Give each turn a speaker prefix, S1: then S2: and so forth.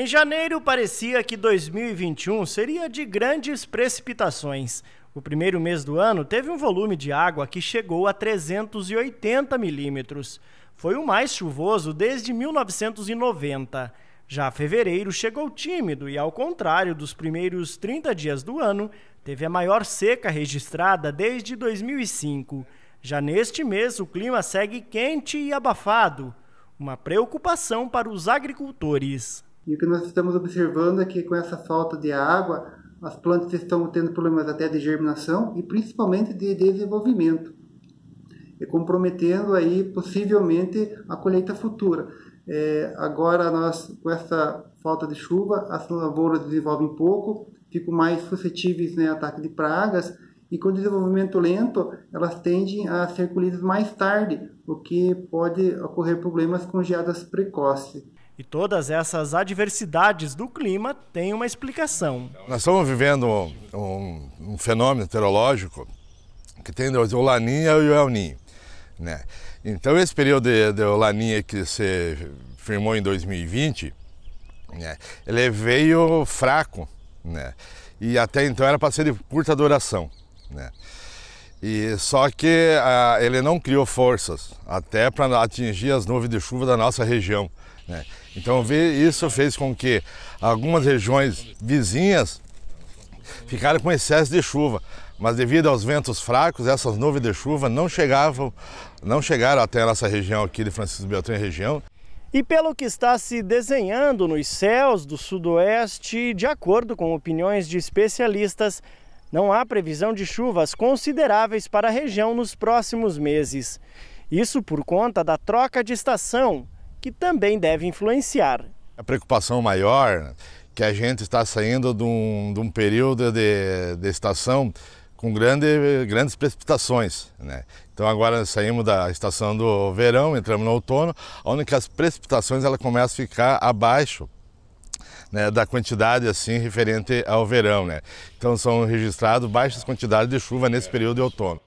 S1: Em janeiro, parecia que 2021 seria de grandes precipitações. O primeiro mês do ano teve um volume de água que chegou a 380 milímetros. Foi o mais chuvoso desde 1990. Já fevereiro chegou tímido e, ao contrário dos primeiros 30 dias do ano, teve a maior seca registrada desde 2005. Já neste mês, o clima segue quente e abafado, uma preocupação para os agricultores.
S2: E o que nós estamos observando é que com essa falta de água, as plantas estão tendo problemas até de germinação e principalmente de desenvolvimento, e comprometendo aí possivelmente a colheita futura. É, agora nós com essa falta de chuva, as lavouras desenvolvem pouco, ficam mais suscetíveis né, a ataque de pragas e com desenvolvimento lento elas tendem a ser colhidas mais tarde, o que pode ocorrer problemas com geadas precoces.
S1: E todas essas adversidades do clima têm uma explicação.
S3: Nós estamos vivendo um, um fenômeno meteorológico que tem o Laninha e o El Ninho. Né? Então esse período de, de Laninha que se firmou em 2020, né, ele veio fraco, né? E até então era para ser de curta duração, né? E só que ah, ele não criou forças até para atingir as nuvens de chuva da nossa região. Né? Então isso fez com que algumas regiões vizinhas ficaram com excesso de chuva, mas devido aos ventos fracos, essas nuvens de chuva não chegavam, não chegaram até a nossa região aqui de Francisco Beltrão e região.
S1: E pelo que está se desenhando nos céus do sudoeste, de acordo com opiniões de especialistas, não há previsão de chuvas consideráveis para a região nos próximos meses. Isso por conta da troca de estação, que também deve influenciar.
S3: A preocupação maior que a gente está saindo de um, de um período de, de, estação com grande, grandes precipitações. Né? Então agora saímos da estação do verão, entramos no outono, onde as precipitações ela começam a ficar abaixo né, da quantidade assim referente ao verão. Né? Então são registradas baixas quantidades de chuva nesse período de outono.